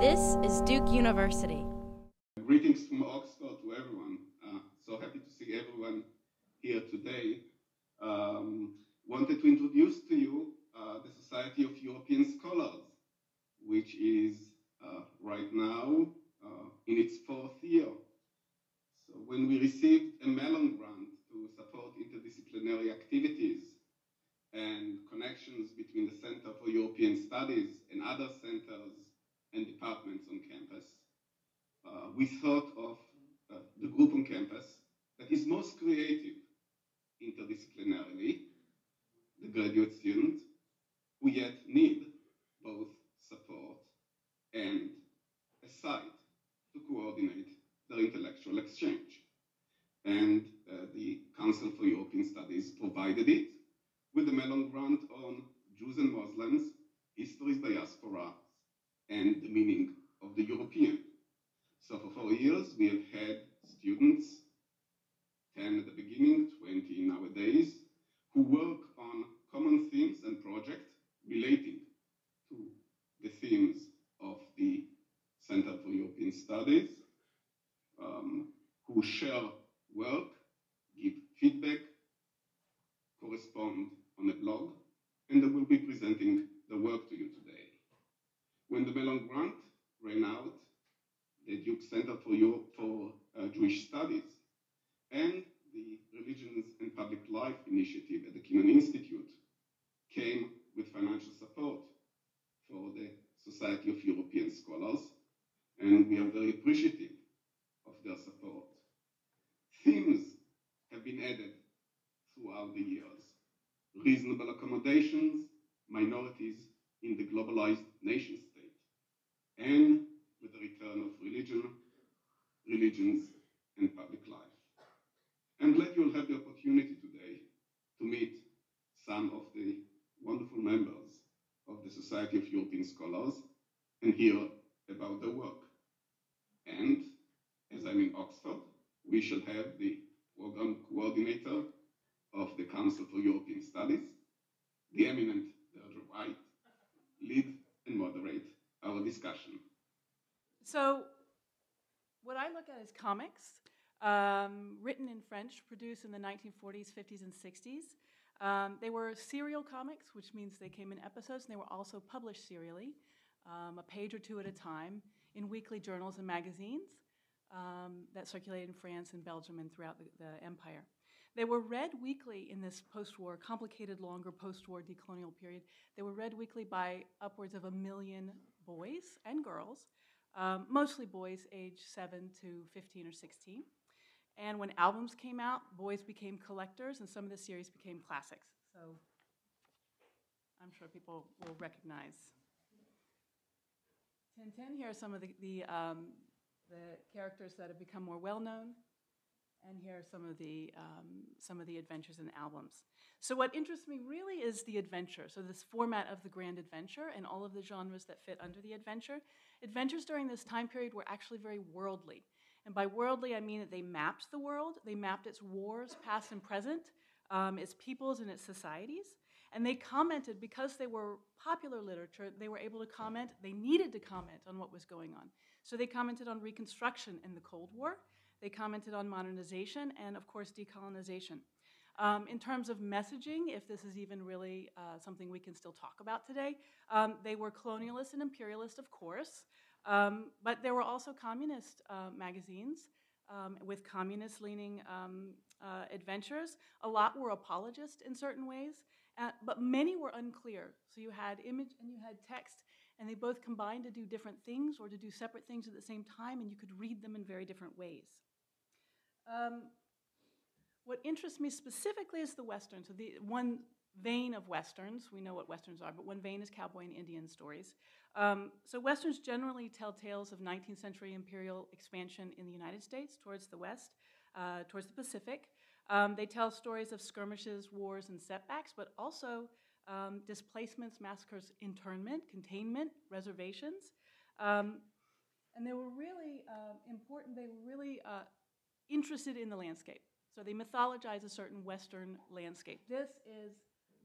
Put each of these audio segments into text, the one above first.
This is Duke University. Greetings from Oxford to everyone. Uh, so happy to see everyone here today. Um, wanted to introduce to you uh, the Society of European Scholars, which is uh, right now uh, in its fourth year. So when we received a Mellon grant to support interdisciplinary activities and connections between the Center for European Studies and other centers and departments on campus, uh, we thought of uh, the group on campus that is most creative interdisciplinarily, the graduate students, who yet need both support and a site to coordinate their intellectual exchange. And uh, the Council for European Studies provided it with the Mellon Grant on Jews and Muslims, History's Diaspora, and the meaning of the European. So for four years, we have had students, 10 at the beginning, 20 nowadays, who work on common themes and projects relating to the themes of the Center for European Studies, um, who share work, give feedback, correspond on a blog, and they will be presenting the work to you today. When the Mellon Grant ran out, the Duke Center for, Europe, for uh, Jewish Studies and the Religions and Public Life Initiative at the Kenan Institute came with financial support for the Society of European Scholars, and we are very appreciative of their support. Themes have been added throughout the years. Reasonable accommodations, minorities in the globalized nation state, and with the return of religion, religions, and public life. I'm glad you'll have the opportunity today to meet some of the wonderful members of the Society of European Scholars and hear about their work. And as I'm in Oxford, we shall have the program coordinator of the Council for European Studies, the eminent Deirdre White, lead and moderate our discussion. So, what I look at is comics, um, written in French, produced in the 1940s, 50s, and 60s. Um, they were serial comics, which means they came in episodes, and they were also published serially, um, a page or two at a time, in weekly journals and magazines um, that circulated in France and Belgium and throughout the, the empire. They were read weekly in this post war, complicated, longer post war decolonial period. They were read weekly by upwards of a million boys and girls, um, mostly boys aged 7 to 15 or 16. And when albums came out, boys became collectors, and some of the series became classics. So I'm sure people will recognize Tintin. Here are some of the, the, um, the characters that have become more well known. And here are some of the um, some of the adventures and albums. So what interests me really is the adventure. So this format of the grand adventure and all of the genres that fit under the adventure. Adventures during this time period were actually very worldly. And by worldly, I mean that they mapped the world, they mapped its wars, past and present, um, its peoples and its societies. And they commented, because they were popular literature, they were able to comment, they needed to comment on what was going on. So they commented on Reconstruction in the Cold War, they commented on modernization, and of course, decolonization. Um, in terms of messaging, if this is even really uh, something we can still talk about today, um, they were colonialist and imperialist, of course. Um, but there were also communist uh, magazines um, with communist leaning um, uh, adventures. A lot were apologist in certain ways, uh, but many were unclear. So you had image and you had text, and they both combined to do different things or to do separate things at the same time, and you could read them in very different ways. Um, what interests me specifically is the Western. So the one vein of Westerns, we know what Westerns are, but one vein is cowboy and Indian stories. Um, so Westerns generally tell tales of 19th century imperial expansion in the United States towards the West, uh, towards the Pacific. Um, they tell stories of skirmishes, wars, and setbacks, but also um, displacements, massacres, internment, containment, reservations. Um, and they were really uh, important, they were really uh, interested in the landscape. So they mythologize a certain Western landscape. This is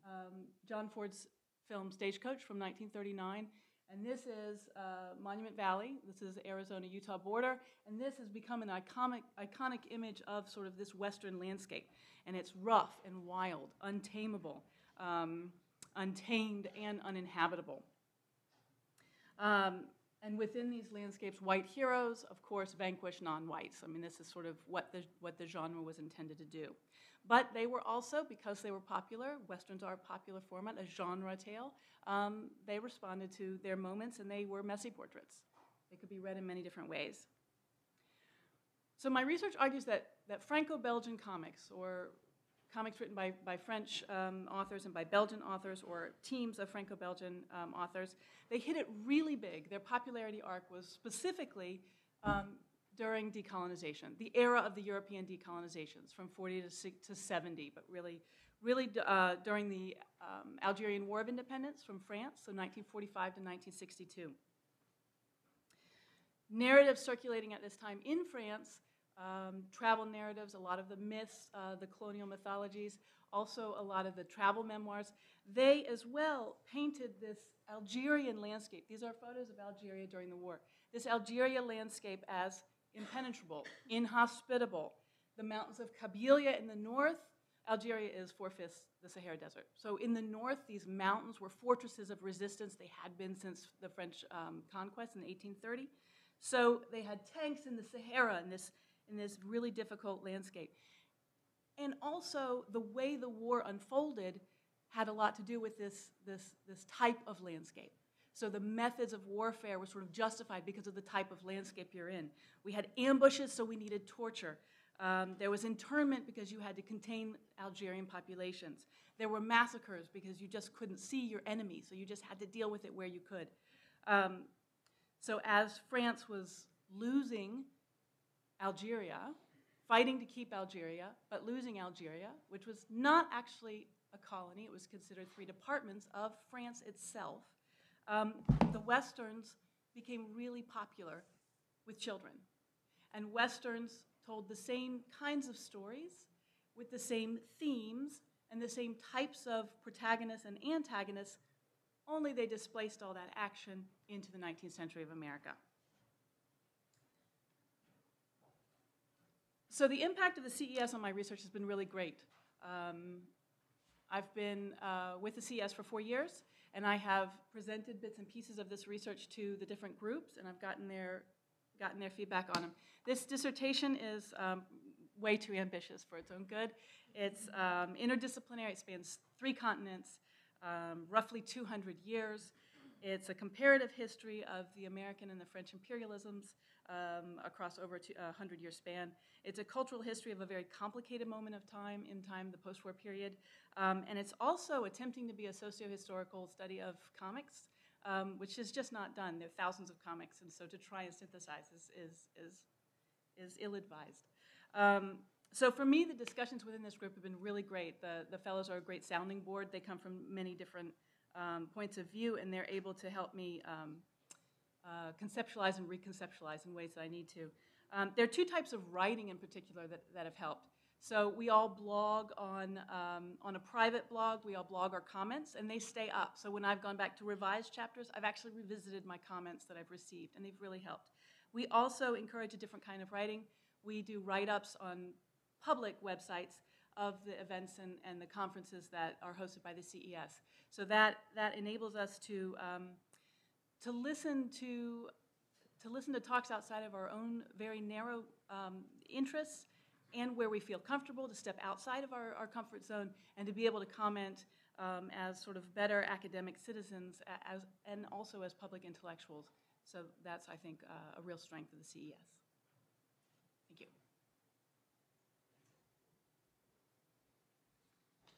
um, John Ford's film Stagecoach from 1939. And this is uh, Monument Valley. This is Arizona-Utah border, and this has become an iconic, iconic image of sort of this western landscape. And it's rough and wild, untamable, um, untamed, and uninhabitable. Um, and within these landscapes, white heroes, of course, vanquish non-whites. I mean, this is sort of what the, what the genre was intended to do. But they were also, because they were popular, Westerns are a popular format, a genre tale, um, they responded to their moments and they were messy portraits. They could be read in many different ways. So my research argues that, that Franco-Belgian comics, or comics written by, by French um, authors and by Belgian authors, or teams of Franco-Belgian um, authors, they hit it really big. Their popularity arc was specifically um, during decolonization, the era of the European decolonizations from 40 to, to 70, but really, really uh, during the um, Algerian War of Independence from France, so 1945 to 1962. Narratives circulating at this time in France, um, travel narratives, a lot of the myths, uh, the colonial mythologies, also a lot of the travel memoirs, they as well painted this Algerian landscape. These are photos of Algeria during the war. This Algeria landscape as impenetrable, inhospitable. The mountains of Kabylia in the north, Algeria is four-fifths the Sahara Desert. So in the north, these mountains were fortresses of resistance. They had been since the French um, conquest in 1830. So they had tanks in the Sahara in this, in this really difficult landscape. And also, the way the war unfolded had a lot to do with this, this, this type of landscape. So the methods of warfare were sort of justified because of the type of landscape you're in. We had ambushes, so we needed torture. Um, there was internment because you had to contain Algerian populations. There were massacres because you just couldn't see your enemy, so you just had to deal with it where you could. Um, so as France was losing Algeria, fighting to keep Algeria, but losing Algeria, which was not actually a colony, it was considered three departments of France itself um, the Westerns became really popular with children. And Westerns told the same kinds of stories with the same themes and the same types of protagonists and antagonists, only they displaced all that action into the 19th century of America. So the impact of the CES on my research has been really great. Um, I've been uh, with the CES for four years. And I have presented bits and pieces of this research to the different groups, and I've gotten their, gotten their feedback on them. This dissertation is um, way too ambitious for its own good. It's um, interdisciplinary, it spans three continents, um, roughly 200 years. It's a comparative history of the American and the French imperialisms um, across over a 100 year span. It's a cultural history of a very complicated moment of time in time, the post war period. Um, and it's also attempting to be a socio-historical study of comics, um, which is just not done. There are thousands of comics, and so to try and synthesize is, is, is, is ill-advised. Um, so for me, the discussions within this group have been really great. The, the fellows are a great sounding board. They come from many different um, points of view, and they're able to help me um, uh, conceptualize and reconceptualize in ways that I need to. Um, there are two types of writing in particular that, that have helped. So we all blog on, um, on a private blog, we all blog our comments, and they stay up. So when I've gone back to revise chapters, I've actually revisited my comments that I've received, and they've really helped. We also encourage a different kind of writing. We do write-ups on public websites of the events and, and the conferences that are hosted by the CES. So that, that enables us to, um, to listen to to listen to talks outside of our own very narrow um, interests and where we feel comfortable to step outside of our, our comfort zone and to be able to comment um, as sort of better academic citizens as, and also as public intellectuals. So that's, I think, uh, a real strength of the CES. Thank you.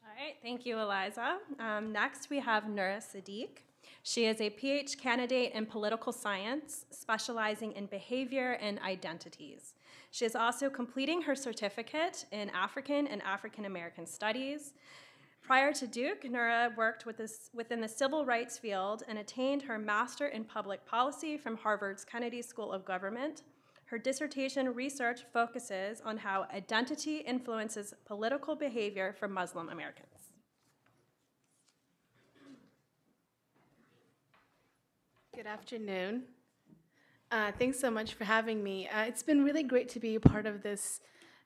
All right, thank you, Eliza. Um, next, we have Nura Sadiq. She is a PhD candidate in political science, specializing in behavior and identities. She is also completing her certificate in African and African American studies. Prior to Duke, Nura worked with this, within the civil rights field and attained her Master in Public Policy from Harvard's Kennedy School of Government. Her dissertation research focuses on how identity influences political behavior for Muslim Americans. Good afternoon. Uh, thanks so much for having me. Uh, it's been really great to be a part of this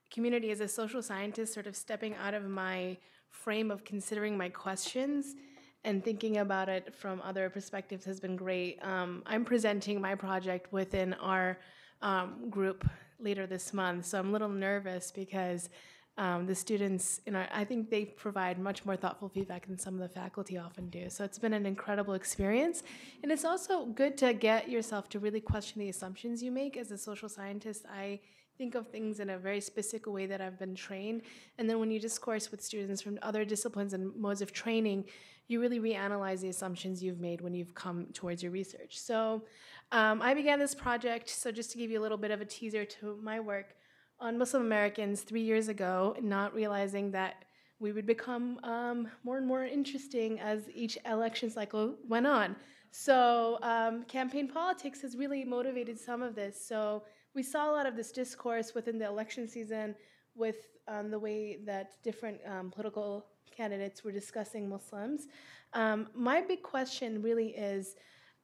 community as a social scientist, sort of stepping out of my frame of considering my questions and thinking about it from other perspectives has been great. Um, I'm presenting my project within our um, group later this month, so I'm a little nervous because um, the students, I think they provide much more thoughtful feedback than some of the faculty often do. So it's been an incredible experience, and it's also good to get yourself to really question the assumptions you make as a social scientist. I think of things in a very specific way that I've been trained, and then when you discourse with students from other disciplines and modes of training, you really reanalyze the assumptions you've made when you've come towards your research. So um, I began this project. So just to give you a little bit of a teaser to my work on Muslim Americans three years ago, not realizing that we would become um, more and more interesting as each election cycle went on. So, um, campaign politics has really motivated some of this. So, we saw a lot of this discourse within the election season with um, the way that different um, political candidates were discussing Muslims. Um, my big question really is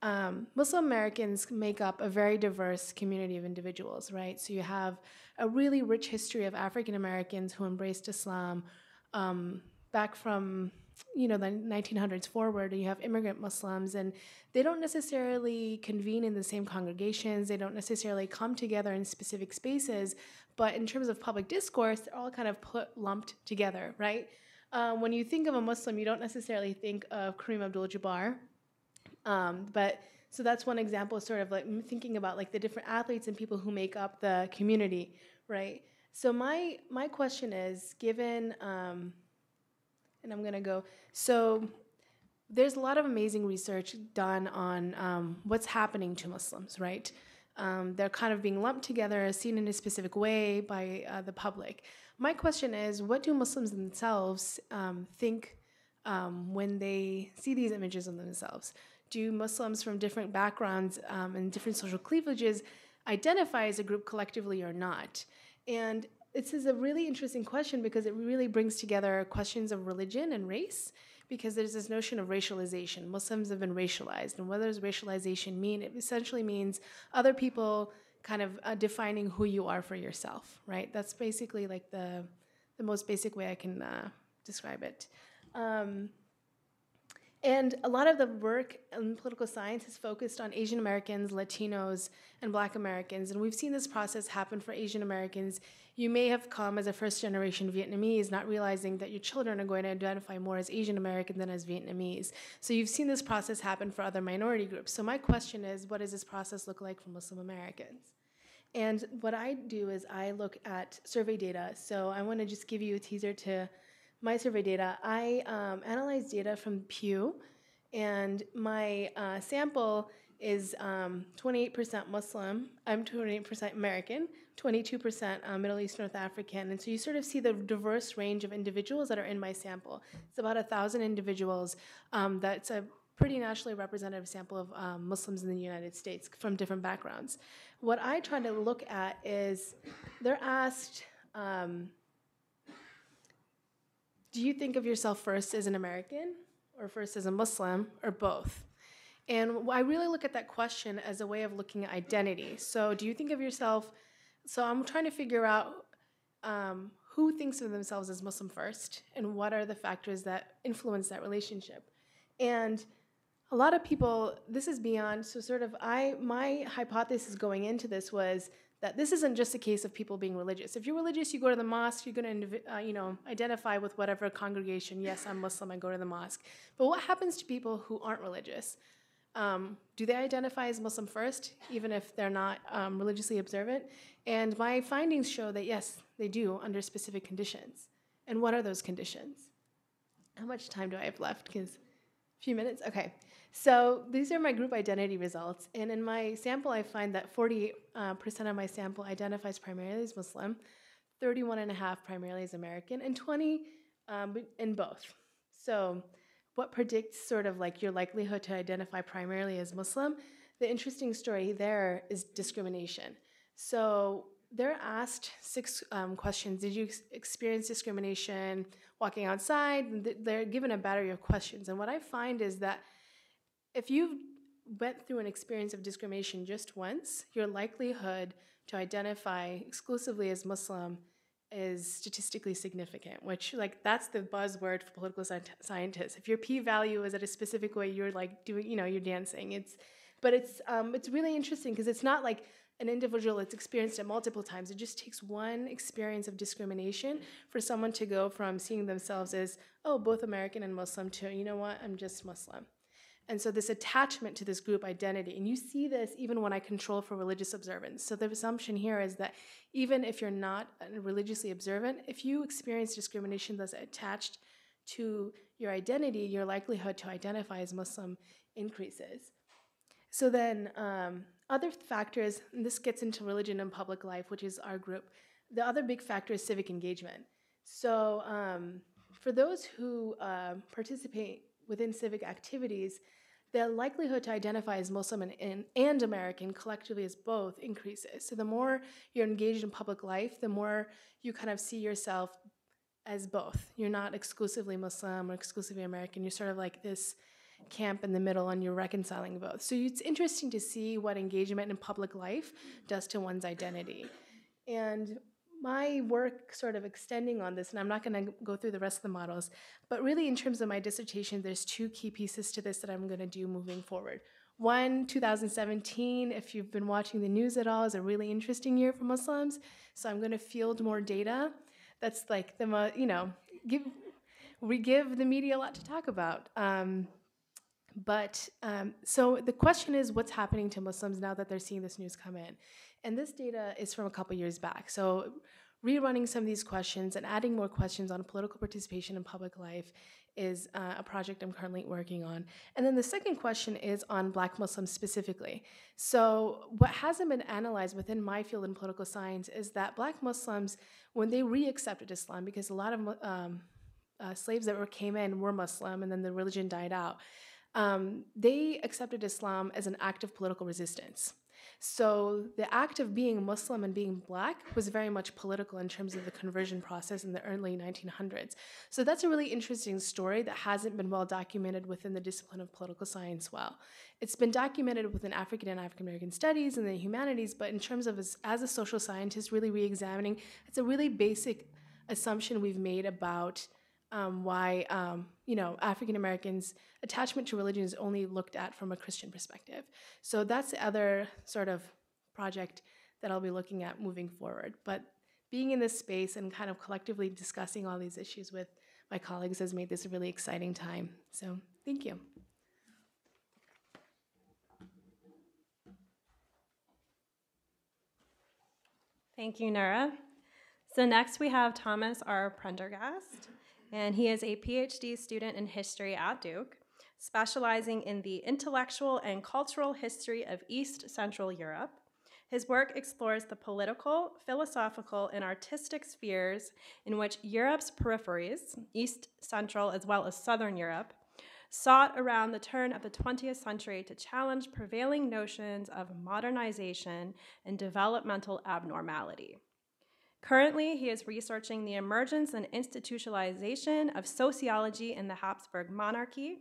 um, Muslim Americans make up a very diverse community of individuals, right? So you have a really rich history of African Americans who embraced Islam um, back from you know the 1900s forward and you have immigrant muslims and they don't necessarily convene in the same congregations they don't necessarily come together in specific spaces but in terms of public discourse they're all kind of put lumped together right um, when you think of a muslim you don't necessarily think of kareem abdul-jabbar um, but so that's one example, sort of like thinking about like the different athletes and people who make up the community, right? So my my question is, given, um, and I'm gonna go. So there's a lot of amazing research done on um, what's happening to Muslims, right? Um, they're kind of being lumped together, seen in a specific way by uh, the public. My question is, what do Muslims themselves um, think um, when they see these images of themselves? Do Muslims from different backgrounds um, and different social cleavages identify as a group collectively or not? And this is a really interesting question because it really brings together questions of religion and race because there's this notion of racialization. Muslims have been racialized, and what does racialization mean? It essentially means other people kind of uh, defining who you are for yourself, right? That's basically like the the most basic way I can uh, describe it. Um, and a lot of the work in political science has focused on Asian Americans, Latinos, and Black Americans. And we've seen this process happen for Asian Americans. You may have come as a first generation Vietnamese, not realizing that your children are going to identify more as Asian American than as Vietnamese. So you've seen this process happen for other minority groups. So my question is what does this process look like for Muslim Americans? And what I do is I look at survey data. So I want to just give you a teaser to my survey data, I um, analyzed data from Pew, and my uh, sample is um, 28% Muslim, I'm 28% American, 22% uh, Middle East North African. And so you sort of see the diverse range of individuals that are in my sample. It's about a thousand individuals. Um, that's a pretty nationally representative sample of um, Muslims in the United States from different backgrounds. What I try to look at is they're asked, um, do you think of yourself first as an American or first as a Muslim or both? And I really look at that question as a way of looking at identity. So, do you think of yourself? So, I'm trying to figure out um, who thinks of themselves as Muslim first and what are the factors that influence that relationship. And a lot of people, this is beyond, so sort of, I, my hypothesis going into this was that this isn't just a case of people being religious. If you're religious, you go to the mosque, you're going to uh, you know, identify with whatever congregation. Yes, I'm Muslim, I go to the mosque. But what happens to people who aren't religious? Um, do they identify as Muslim first, even if they're not um, religiously observant? And my findings show that yes, they do under specific conditions. And what are those conditions? How much time do I have left? Because a few minutes? Okay. So these are my group identity results. And in my sample, I find that 48% uh, of my sample identifies primarily as Muslim, 31.5 primarily as American, and 20 um, in both. So what predicts sort of like your likelihood to identify primarily as Muslim? The interesting story there is discrimination. So they're asked six um, questions. Did you experience discrimination walking outside? They're given a battery of questions. And what I find is that if you've went through an experience of discrimination just once, your likelihood to identify exclusively as Muslim is statistically significant, which like that's the buzzword for political scientists. If your p-value is at a specific way, you're like doing, you know, you're dancing. It's, but it's um, it's really interesting because it's not like an individual that's experienced it multiple times. It just takes one experience of discrimination for someone to go from seeing themselves as oh both American and Muslim to you know what I'm just Muslim. And so this attachment to this group identity, and you see this even when I control for religious observance. So the assumption here is that even if you're not religiously observant, if you experience discrimination that's attached to your identity, your likelihood to identify as Muslim increases. So then um, other factors, and this gets into religion and public life, which is our group. The other big factor is civic engagement. So um, for those who uh, participate within civic activities, the likelihood to identify as Muslim and, and, American collectively as both increases. So the more you're engaged in public life, the more you kind of see yourself as both. You're not exclusively Muslim or exclusively American. You're sort of like this camp in the middle and you're reconciling both. So it's interesting to see what engagement in public life does to one's identity. And my work sort of extending on this, and I'm not going to go through the rest of the models, but really in terms of my dissertation, there's two key pieces to this that I'm going to do moving forward. One, 2017, if you've been watching the news at all, is a really interesting year for Muslims. So I'm going to field more data. That's like the, you know, give, we give the media a lot to talk about. Um, but um, so the question is what's happening to Muslims now that they're seeing this news come in? And this data is from a couple years back. So rerunning some of these questions and adding more questions on political participation in public life is uh, a project I'm currently working on. And then the second question is on Black Muslims specifically. So, what hasn't been analyzed within my field in political science is that Black Muslims, when they re accepted Islam, because a lot of um, uh, slaves that were, came in were Muslim and then the religion died out, um, they accepted Islam as an act of political resistance. So the act of being Muslim and being black was very much political in terms of the conversion process in the early 1900s. So that's a really interesting story that hasn't been well documented within the discipline of political science well. It's been documented within African and African American studies and the humanities, but in terms of as, as a social scientist really re-examining, it's a really basic assumption we've made about um, why um, you know African Americans attachment to religion is only looked at from a Christian perspective. So that's the other sort of project that I'll be looking at moving forward. But being in this space and kind of collectively discussing all these issues with my colleagues has made this a really exciting time. So thank you. Thank you, Nura. So next we have Thomas R. Prendergast and he is a PhD student in history at Duke, specializing in the intellectual and cultural history of East Central Europe. His work explores the political, philosophical, and artistic spheres in which Europe's peripheries, East Central as well as Southern Europe, sought around the turn of the 20th century to challenge prevailing notions of modernization and developmental abnormality. Currently, he is researching the emergence and institutionalization of sociology in the Habsburg monarchy.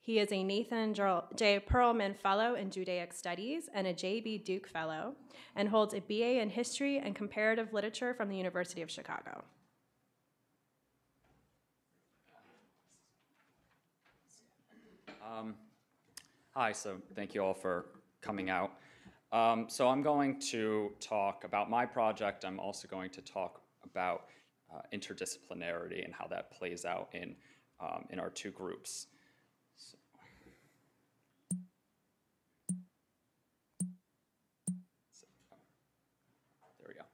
He is a Nathan J. Perelman Fellow in Judaic Studies and a J.B. Duke Fellow, and holds a BA in History and Comparative Literature from the University of Chicago. Um, hi, so thank you all for coming out. Um, so I'm going to talk about my project. I'm also going to talk about uh, interdisciplinarity and how that plays out in, um, in our two groups. There we go.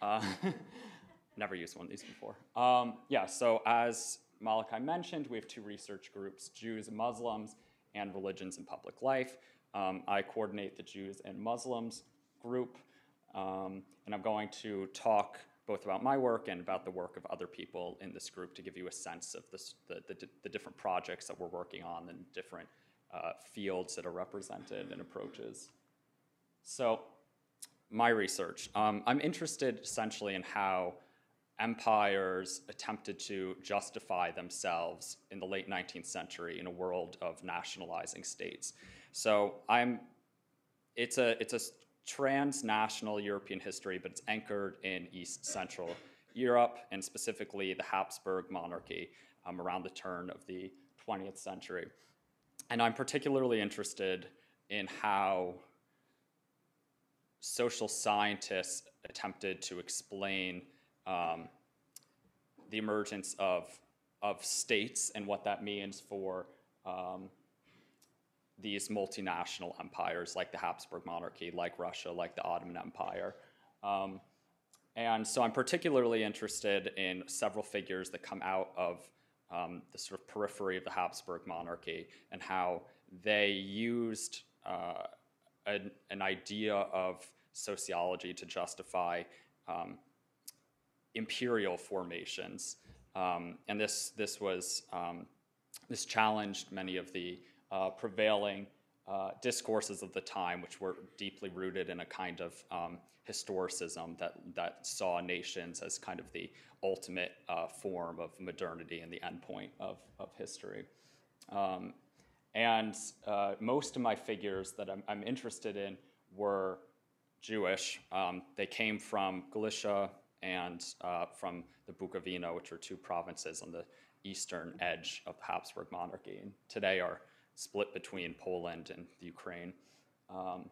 Uh, never used one of these before. Um, yeah, so as Malachi mentioned, we have two research groups, Jews and Muslims, and religions in public life. Um, I coordinate the Jews and Muslims group, um, and I'm going to talk both about my work and about the work of other people in this group to give you a sense of this, the, the, the different projects that we're working on and different uh, fields that are represented and approaches. So, my research. Um, I'm interested essentially in how empires attempted to justify themselves in the late 19th century in a world of nationalizing states. So I'm, it's a, it's a transnational European history, but it's anchored in East Central Europe and specifically the Habsburg monarchy um, around the turn of the 20th century. And I'm particularly interested in how social scientists attempted to explain um, the emergence of, of states and what that means for um, these multinational empires like the Habsburg monarchy, like Russia, like the Ottoman Empire. Um, and so I'm particularly interested in several figures that come out of um, the sort of periphery of the Habsburg monarchy and how they used uh, an, an, idea of sociology to justify um, imperial formations. Um, and this, this was, um, this challenged many of the uh, prevailing uh, discourses of the time, which were deeply rooted in a kind of um, historicism that, that saw nations as kind of the ultimate uh, form of modernity and the endpoint of, of history. Um, and uh, most of my figures that I'm, I'm interested in were Jewish. Um, they came from Galicia and uh, from the Bukovina, which are two provinces on the eastern edge of the Habsburg monarchy, and today are split between Poland and the Ukraine. Um,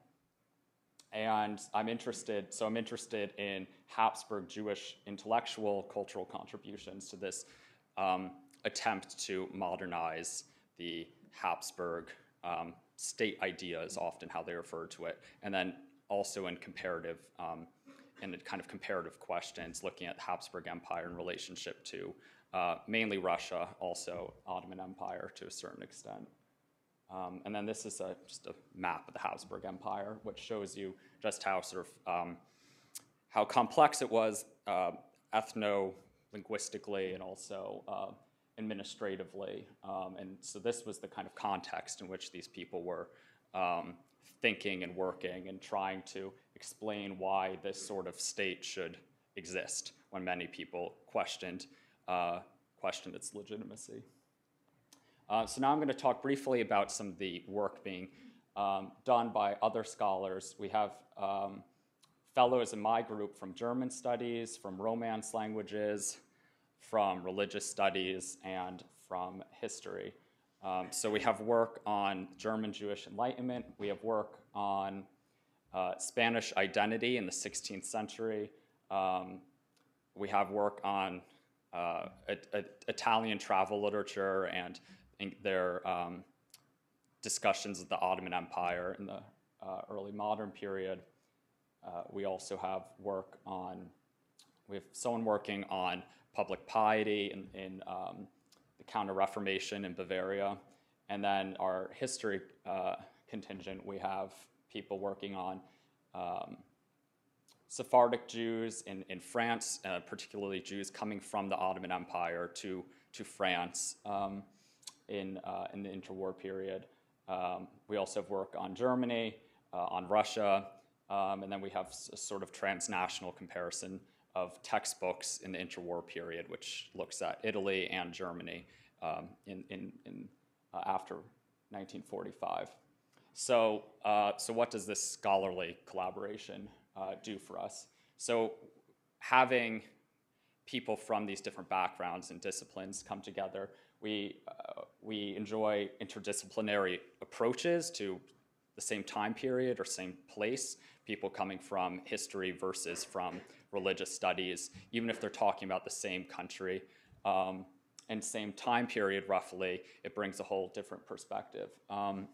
and I'm interested, so I'm interested in Habsburg Jewish intellectual cultural contributions to this um, attempt to modernize the Habsburg um, state idea is often how they refer to it, and then also in comparative, um, in kind of comparative questions, looking at Habsburg Empire in relationship to uh, mainly Russia, also Ottoman Empire to a certain extent. Um, and then this is a, just a map of the Habsburg Empire, which shows you just how sort of um, how complex it was uh, ethno-linguistically and also uh, administratively. Um, and so this was the kind of context in which these people were um, thinking and working and trying to explain why this sort of state should exist when many people questioned, uh, questioned its legitimacy. Uh, so now I'm going to talk briefly about some of the work being um, done by other scholars. We have um, fellows in my group from German studies, from Romance languages, from religious studies, and from history. Um, so we have work on German Jewish Enlightenment. We have work on uh, Spanish identity in the 16th century. Um, we have work on uh, a Italian travel literature and their um, discussions of the Ottoman Empire in the uh, early modern period. Uh, we also have work on, we have someone working on public piety in, in um, the Counter Reformation in Bavaria. And then our history uh, contingent, we have people working on um, Sephardic Jews in, in France, uh, particularly Jews coming from the Ottoman Empire to, to France. Um, in, uh, in the interwar period. Um, we also have work on Germany, uh, on Russia, um, and then we have a sort of transnational comparison of textbooks in the interwar period, which looks at Italy and Germany um, in, in, in uh, after 1945. So, uh, so what does this scholarly collaboration uh, do for us? So having people from these different backgrounds and disciplines come together we, uh, we enjoy interdisciplinary approaches to the same time period or same place, people coming from history versus from religious studies, even if they're talking about the same country um, and same time period roughly, it brings a whole different perspective. Um,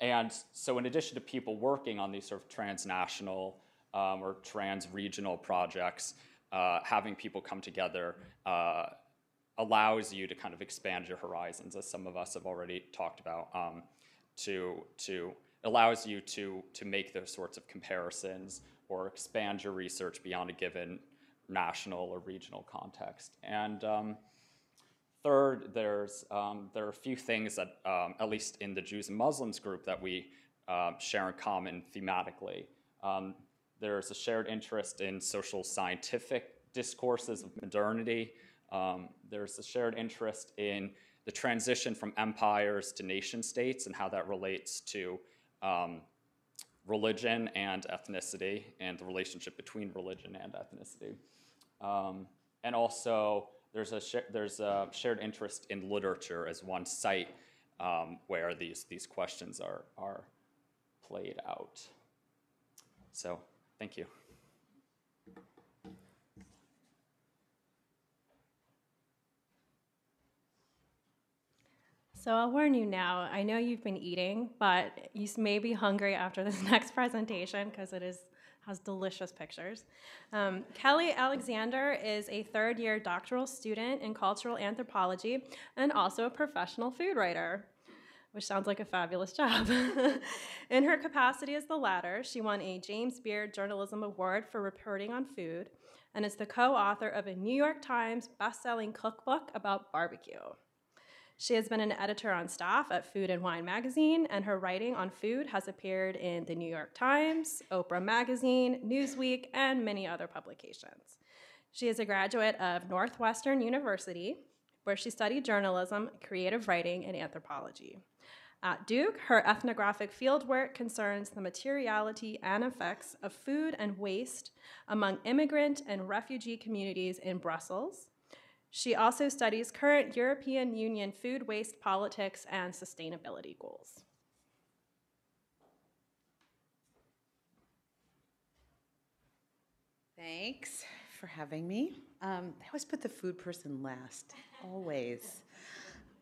and so in addition to people working on these sort of transnational um, or trans-regional projects, uh, having people come together uh, allows you to kind of expand your horizons, as some of us have already talked about, um, to, to allows you to, to make those sorts of comparisons or expand your research beyond a given national or regional context. And um, third, there's, um, there are a few things that, um, at least in the Jews and Muslims group, that we uh, share in common thematically. Um, there's a shared interest in social scientific discourses of modernity, um, there's a shared interest in the transition from empires to nation states and how that relates to um, religion and ethnicity and the relationship between religion and ethnicity. Um, and also, there's a, there's a shared interest in literature as one site um, where these, these questions are, are played out. So, thank you. So I'll warn you now. I know you've been eating, but you may be hungry after this next presentation because it is has delicious pictures. Um, Kelly Alexander is a third year doctoral student in cultural anthropology and also a professional food writer, which sounds like a fabulous job. in her capacity as the latter, she won a James Beard Journalism Award for reporting on food and is the co author of a New York Times best-selling cookbook about barbecue. She has been an editor on staff at Food and Wine magazine, and her writing on food has appeared in the New York Times, Oprah Magazine, Newsweek, and many other publications. She is a graduate of Northwestern University, where she studied journalism, creative writing, and anthropology. At Duke, her ethnographic fieldwork concerns the materiality and effects of food and waste among immigrant and refugee communities in Brussels, she also studies current European Union food waste politics and sustainability goals. Thanks for having me. Um, I always put the food person last, always.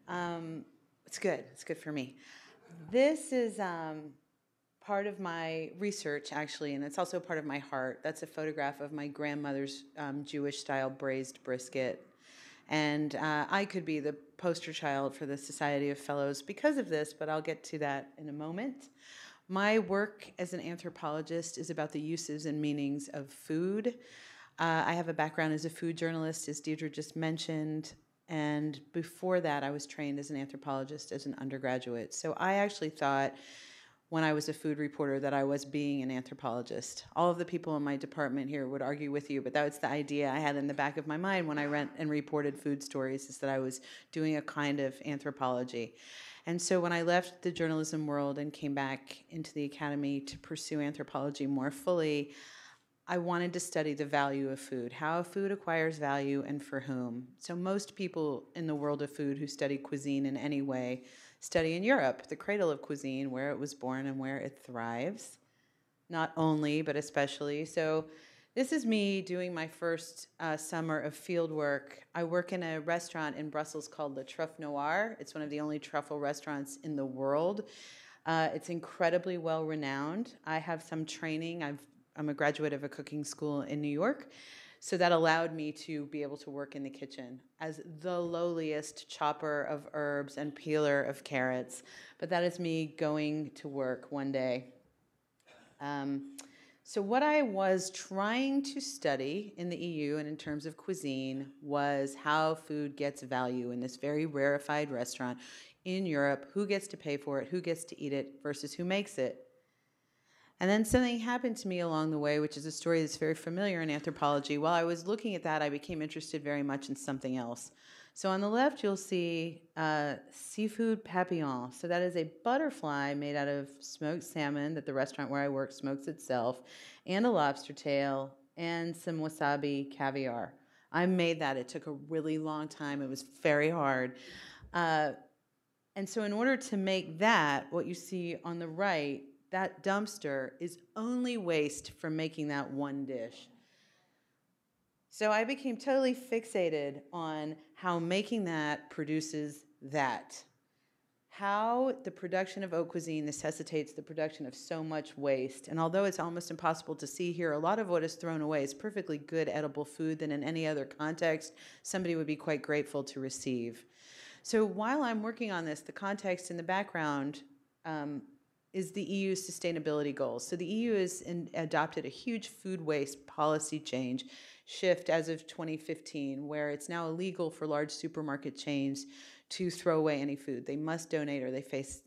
Um, it's good, it's good for me. This is um, part of my research, actually, and it's also part of my heart. That's a photograph of my grandmother's um, Jewish style braised brisket and uh, I could be the poster child for the Society of Fellows because of this, but I'll get to that in a moment. My work as an anthropologist is about the uses and meanings of food. Uh, I have a background as a food journalist, as Deirdre just mentioned, and before that, I was trained as an anthropologist as an undergraduate. So I actually thought when I was a food reporter that I was being an anthropologist. All of the people in my department here would argue with you, but that was the idea I had in the back of my mind when I went and reported food stories is that I was doing a kind of anthropology. And so when I left the journalism world and came back into the academy to pursue anthropology more fully, I wanted to study the value of food, how food acquires value and for whom. So most people in the world of food who study cuisine in any way study in Europe, the cradle of cuisine, where it was born and where it thrives. Not only, but especially. So, this is me doing my first uh, summer of field work. I work in a restaurant in Brussels called Le Truffe Noir. It's one of the only truffle restaurants in the world. Uh, it's incredibly well renowned. I have some training. I've, I'm a graduate of a cooking school in New York. So that allowed me to be able to work in the kitchen as the lowliest chopper of herbs and peeler of carrots. But that is me going to work one day. Um, so, what I was trying to study in the EU and in terms of cuisine was how food gets value in this very rarefied restaurant in Europe. Who gets to pay for it? Who gets to eat it versus who makes it? And then something happened to me along the way, which is a story that's very familiar in anthropology. While I was looking at that, I became interested very much in something else. So on the left, you'll see uh, seafood papillon. So that is a butterfly made out of smoked salmon that the restaurant where I work smokes itself, and a lobster tail, and some wasabi caviar. I made that. It took a really long time. It was very hard. Uh, and so, in order to make that, what you see on the right that dumpster is only waste from making that one dish. So I became totally fixated on how making that produces that. How the production of haute cuisine necessitates the production of so much waste. And although it's almost impossible to see here, a lot of what is thrown away is perfectly good edible food that in any other context somebody would be quite grateful to receive. So while I'm working on this, the context in the background um, is the EU's sustainability goals. So the EU has in, adopted a huge food waste policy change shift as of 2015, where it's now illegal for large supermarket chains to throw away any food. They must donate or they face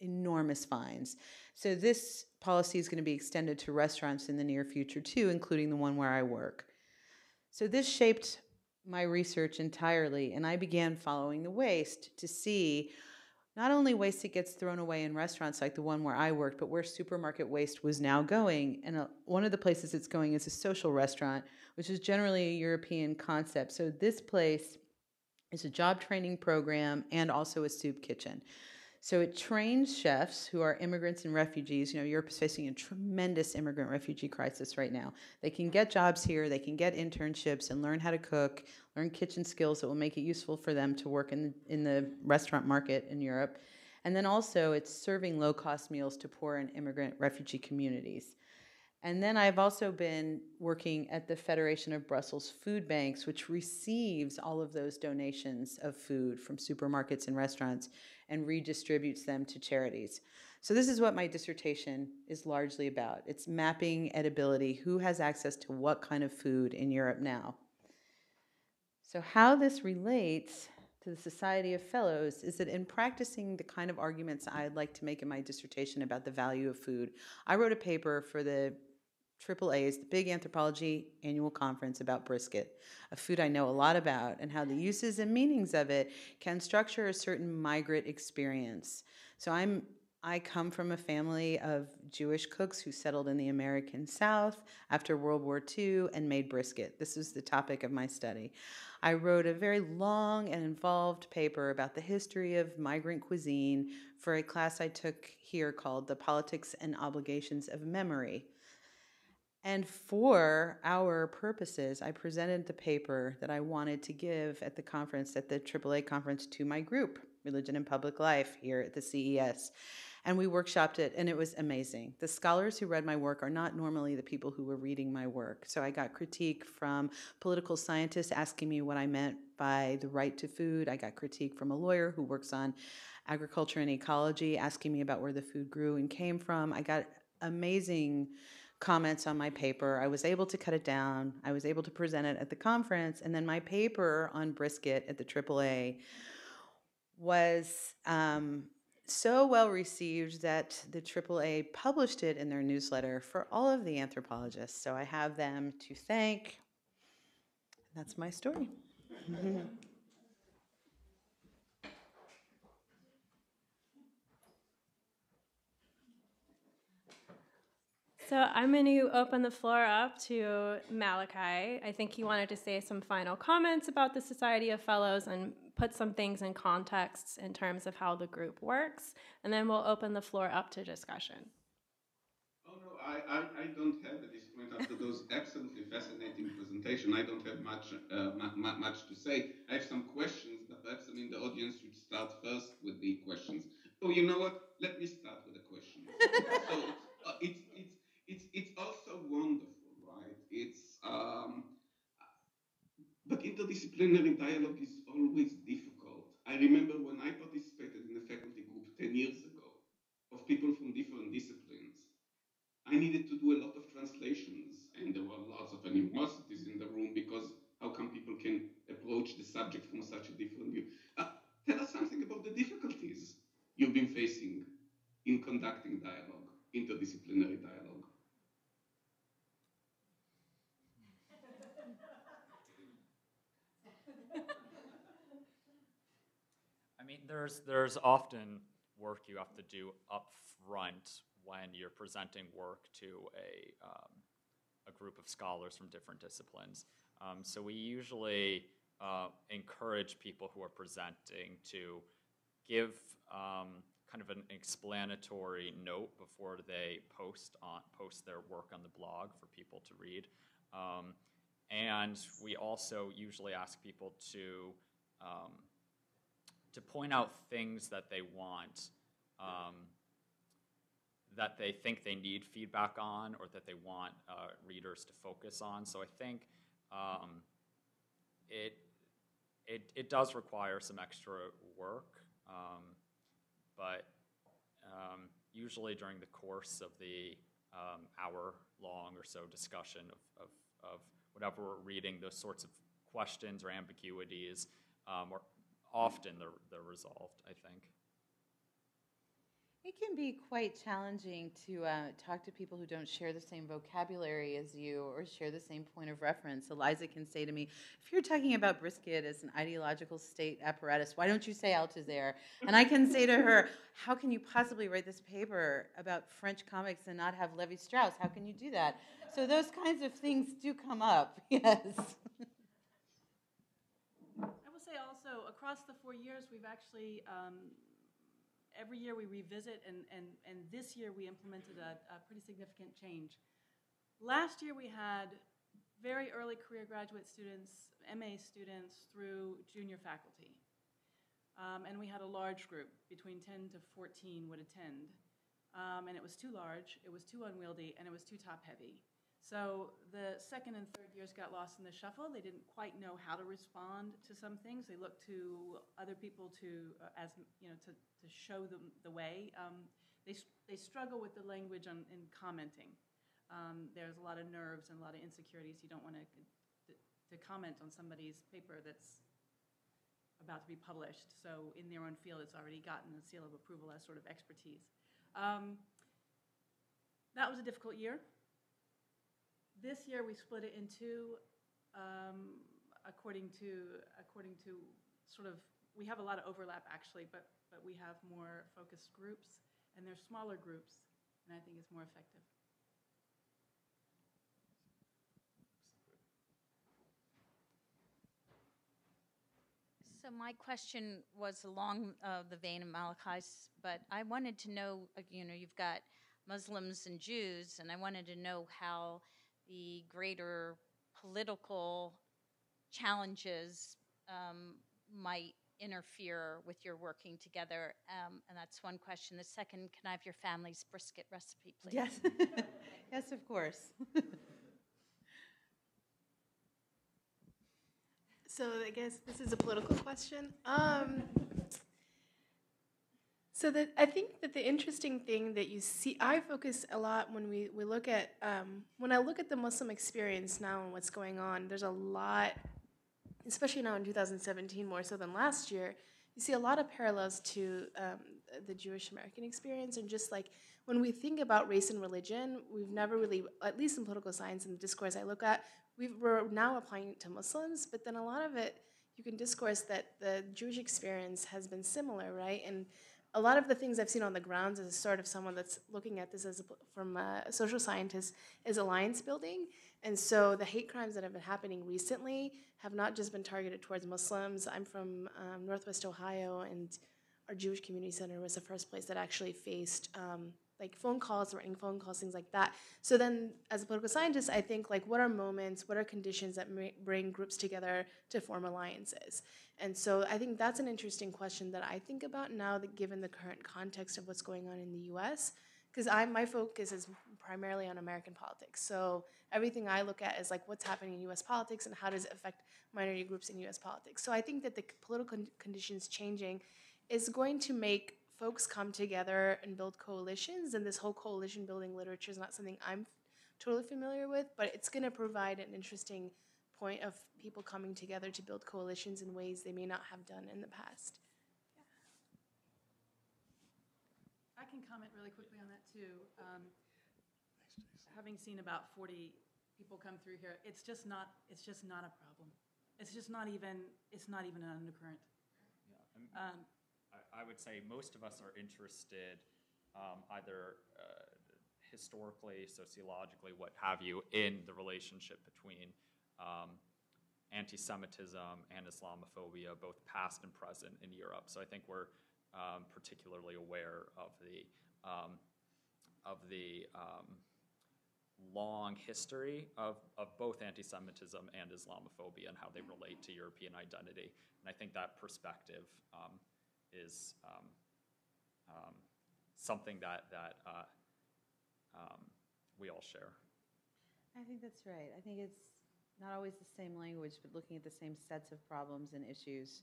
enormous fines. So this policy is going to be extended to restaurants in the near future too, including the one where I work. So this shaped my research entirely, and I began following the waste to see not only waste that gets thrown away in restaurants like the one where I worked, but where supermarket waste was now going. And uh, one of the places it's going is a social restaurant, which is generally a European concept. So this place is a job training program and also a soup kitchen. So it trains chefs who are immigrants and refugees. You know, Europe is facing a tremendous immigrant refugee crisis right now. They can get jobs here, they can get internships and learn how to cook, learn kitchen skills that will make it useful for them to work in the, in the restaurant market in Europe. And then also, it's serving low cost meals to poor and immigrant refugee communities. And then I've also been working at the Federation of Brussels Food Banks, which receives all of those donations of food from supermarkets and restaurants and redistributes them to charities. So, this is what my dissertation is largely about it's mapping edibility who has access to what kind of food in Europe now. So, how this relates to the Society of Fellows is that in practicing the kind of arguments I'd like to make in my dissertation about the value of food, I wrote a paper for the AAA's, the Big Anthropology Annual Conference about brisket, a food I know a lot about, and how the uses and meanings of it can structure a certain migrant experience. So I'm I come from a family of Jewish cooks who settled in the American South after World War II and made brisket. This is the topic of my study. I wrote a very long and involved paper about the history of migrant cuisine for a class I took here called The Politics and Obligations of Memory. And for our purposes, I presented the paper that I wanted to give at the conference, at the AAA conference, to my group, Religion and Public Life, here at the CES. And we workshopped it, and it was amazing. The scholars who read my work are not normally the people who were reading my work. So I got critique from political scientists asking me what I meant by the right to food. I got critique from a lawyer who works on agriculture and ecology asking me about where the food grew and came from. I got amazing comments on my paper. I was able to cut it down. I was able to present it at the conference. And then my paper on brisket at the AAA was um, so well received that the AAA published it in their newsletter for all of the anthropologists. So I have them to thank. That's my story. So I'm going to open the floor up to Malachi. I think he wanted to say some final comments about the Society of Fellows and put some things in context in terms of how the group works, and then we'll open the floor up to discussion. Oh no, I, I, I don't have at this point after those absolutely fascinating presentation. I don't have much uh, much to say. I have some questions, but perhaps I mean the audience should start first with the questions. Oh, you know what? Let me start with the questions. so uh, it's it's it's it's also wonderful, right? It's um, but interdisciplinary dialogue is always difficult. I remember when I participated in a faculty group ten years ago of people from different disciplines. I needed to do a lot of translations, and there were lots of animosities in the room because how come people can approach the subject from such a different view? Uh, tell us something about the difficulties you've been facing in conducting dialogue, interdisciplinary dialogue. I mean, there's there's often work you have to do up front when you're presenting work to a um, a group of scholars from different disciplines. Um, so we usually uh, encourage people who are presenting to give um, kind of an explanatory note before they post on post their work on the blog for people to read. Um, and we also usually ask people to um, to point out things that they want, um, that they think they need feedback on, or that they want uh, readers to focus on. So I think um, it, it it does require some extra work, um, but um, usually during the course of the um, hour-long or so discussion of, of, of whatever we're reading, those sorts of questions or ambiguities um, or often they're, they're resolved, I think. It can be quite challenging to uh, talk to people who don't share the same vocabulary as you or share the same point of reference. Eliza can say to me, if you're talking about brisket as an ideological state apparatus, why don't you say Althusser? And I can say to her, how can you possibly write this paper about French comics and not have Levi Strauss? How can you do that? So those kinds of things do come up, yes. Also, across the four years, we've actually, um, every year we revisit, and, and, and this year we implemented a, a pretty significant change. Last year we had very early career graduate students, MA students, through junior faculty. Um, and we had a large group, between 10 to 14 would attend. Um, and it was too large, it was too unwieldy, and it was too top heavy. So the second and third years got lost in the shuffle. They didn't quite know how to respond to some things. They looked to other people to, uh, as you know, to, to show them the way. Um, they, they struggle with the language on, in commenting. Um, there's a lot of nerves and a lot of insecurities. You don't want to to comment on somebody's paper that's about to be published. So in their own field, it's already gotten a seal of approval as sort of expertise. Um, that was a difficult year. This year, we split it in two, um, according to, according to sort of, we have a lot of overlap actually, but, but we have more focused groups, and they're smaller groups, and I think it's more effective. So my question was along uh, the vein of Malachi's, but I wanted to know, you know, you've got Muslims and Jews, and I wanted to know how the greater political challenges um, might interfere with your working together. Um, and that's one question. The second, can I have your family's brisket recipe, please? Yes, yes, of course. So I guess this is a political question. Um, so that I think that the interesting thing that you see, I focus a lot when we, we look at um, when I look at the Muslim experience now and what's going on. There's a lot, especially now in 2017, more so than last year. You see a lot of parallels to um, the Jewish American experience, and just like when we think about race and religion, we've never really, at least in political science and the discourse I look at, we we're now applying it to Muslims, but then a lot of it, you can discourse that the Jewish experience has been similar, right? And a lot of the things I've seen on the grounds as sort of someone that's looking at this as a, from a social scientist is alliance building. And so the hate crimes that have been happening recently have not just been targeted towards Muslims. I'm from um, Northwest Ohio, and our Jewish Community Center was the first place that actually faced um, like phone calls, writing phone calls, things like that. So then, as a political scientist, I think like what are moments, what are conditions that may bring groups together to form alliances? And so I think that's an interesting question that I think about now that given the current context of what's going on in the U.S. Because I my focus is primarily on American politics. So everything I look at is like what's happening in U.S. politics and how does it affect minority groups in U.S. politics. So I think that the political conditions changing is going to make folks come together and build coalitions. And this whole coalition building literature is not something I'm totally familiar with, but it's going to provide an interesting point of people coming together to build coalitions in ways they may not have done in the past. I can comment really quickly on that too. Um, having seen about 40 people come through here, it's just not it's just not a problem. It's just not even it's not even an undercurrent. Um, I, I would say most of us are interested um, either uh, historically, sociologically, what have you, in the relationship between um, anti Semitism and Islamophobia, both past and present in Europe. So I think we're um, particularly aware of the, um, of the um, long history of, of both anti Semitism and Islamophobia and how they relate to European identity. And I think that perspective um, is um, um, something that, that uh, um, we all share. I think that's right. I think it's not always the same language, but looking at the same sets of problems and issues.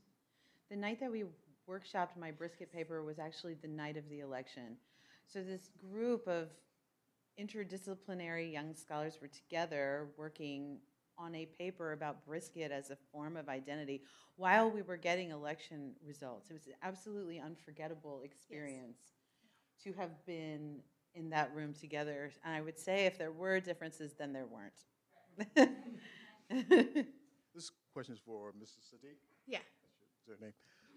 The night that we workshopped my brisket paper was actually the night of the election. So this group of interdisciplinary young scholars were together working on a paper about brisket as a form of identity while we were getting election results. It was an absolutely unforgettable experience. to have been in that room together. And I would say if there were differences, then there weren't. This question is for Mrs. Sadiq. Yeah. Is her name?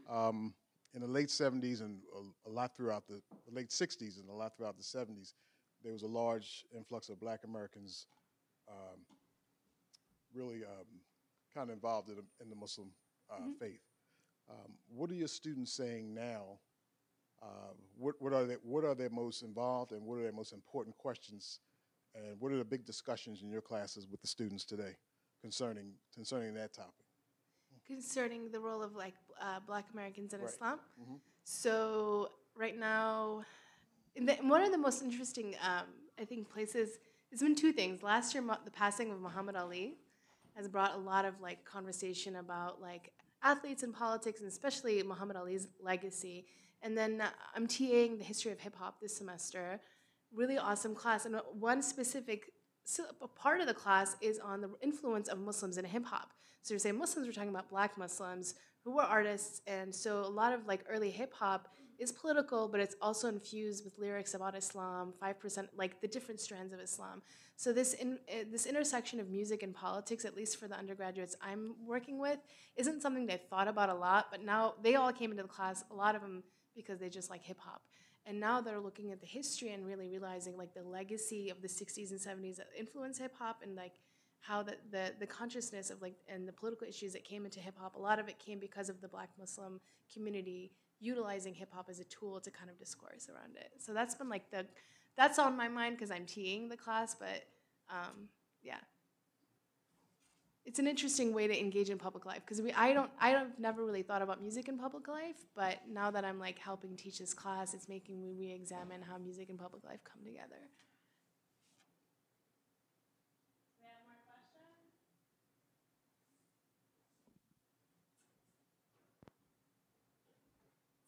Um, in the late 70s and a, a lot throughout the, the late 60s and a lot throughout the 70s, there was a large influx of Black Americans um, really um, kind of involved in the, in the Muslim uh, faith. Um, what are your students saying now? Uh, what, what are they, what are they most involved and what are their most important questions? And what are the big discussions in your classes with the students today concerning concerning that topic? concerning the role of like uh, Black Americans in Right. Islam. Mhm. So right now, in the, one of the most interesting, um, I think, places. It's been two things. Last year, the passing of Muhammad Ali has brought a lot of like conversation about like athletes and politics, and especially Muhammad Ali's legacy. And then uh, I'm TAing the history of hip hop this semester. Really awesome class, and uh, one specific part of the class is on the influence of Muslims in hip hop. So you're saying Muslims, we're talking about black Muslims who were artists, and so a lot of like early hip hop is political, but it's also infused with lyrics about Islam, five percent, like the different strands of Islam. So this in, uh, this intersection of music and politics, at least for the undergraduates I'm working with, isn't something they thought about a lot. But now they all came into the class, a lot of them because they just like hip hop. And now they're looking at the history and really realizing like the legacy of the 60s and 70s that influenced hip hop and like how the, the, the consciousness of like and the political issues that came into hip hop, a lot of it came because of the black Muslim community utilizing hip hop as a tool to kind of discourse around it. So that's been like the that's on my mind because I'm teeing the class, but um, yeah. It's an interesting way to engage in public life because we I don't I have never really thought about music in public life, but now that I'm like helping teach this class, it's making me re-examine how music and public life come together.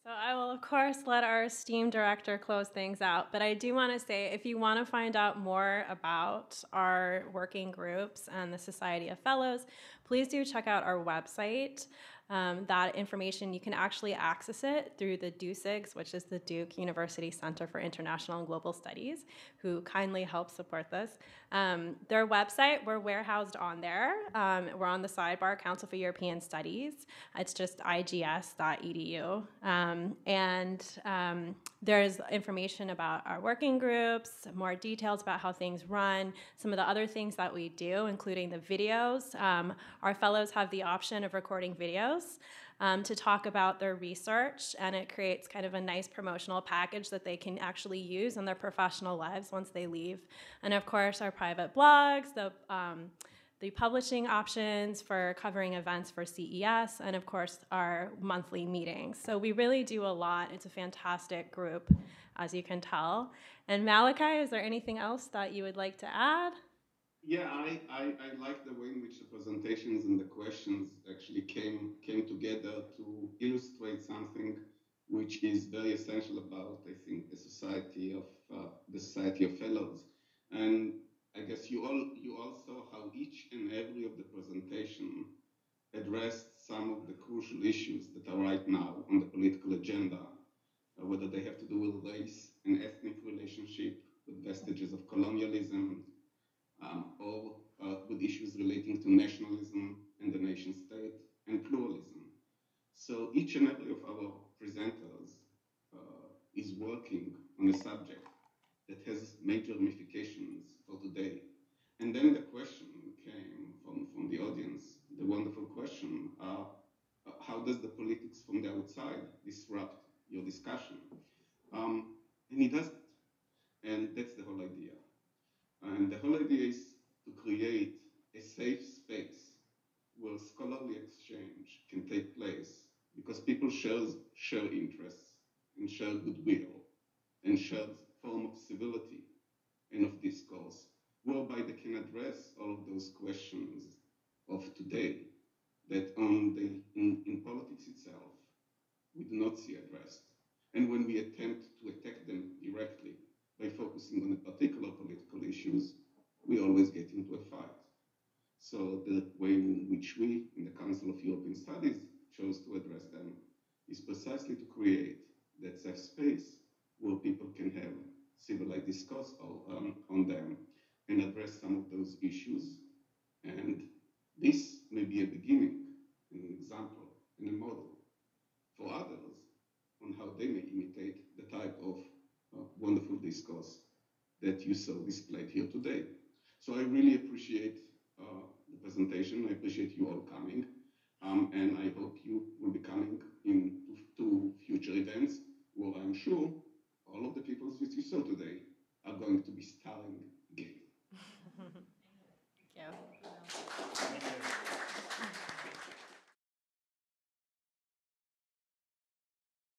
So I will, of course, let our esteemed director close things out. But I do want to say if you want to find out more about our working groups and the Society of Fellows, please do check out our website. Um, that information, you can actually access it through the DUCIGS, which is the Duke University Center for International and Global Studies, who kindly help support this. Um, their website, we're warehoused on there. Um, we're on the sidebar, Council for European Studies. It's just igs.edu. Um, and um, there's information about our working groups, more details about how things run, some of the other things that we do, including the videos. Um, our fellows have the option of recording videos um, to talk about their research, and it creates kind of a nice promotional package that they can actually use in their professional lives once they leave. And of course, our private blogs, the um, the publishing options for covering events for CES, and of course, our monthly meetings. So we really do a lot. It's a fantastic group, as you can tell. And Malachi, is there anything else that you would like to add? Yeah, I, I, I like the way in which the presentations and the questions actually came came together to illustrate something which is very essential about, I think, the society of uh, the Society of Fellows. And I guess you all you all saw how each and every of the presentation addressed some of the crucial issues that are right now on the political agenda, uh, whether they have to do with race and ethnic relationship, with vestiges of colonialism, um, or uh, with issues relating to nationalism and the nation state and pluralism. So each and every of our presenters uh, is working on a subject that has major ramifications for today. And then the question came from, from the audience, the wonderful question, uh, how does the politics from the outside disrupt your discussion? Um, and it doesn't. And that's the whole idea. And the whole idea is to create a safe space where scholarly exchange can take place because people share, share interests and share goodwill and share form of civility and of discourse, whereby they can address all of those questions of today that on the, in, in politics itself we do not see addressed. And when we attempt to attack them directly by focusing on a particular political issues, we always get into a fight. So the way in which we, in the Council of European Studies, chose to address them is precisely to create that safe space where people can have civilized discourse or, um, on them and address some of those issues. And this may be a beginning, an example, and a model for others on how they may imitate the type of wonderful discourse that you saw displayed here today. So I really appreciate uh, the presentation. I appreciate you all coming. Um, and I hope you will be coming in to, to future events where I'm sure all of the people that you saw today are going to be starring again. Thank you.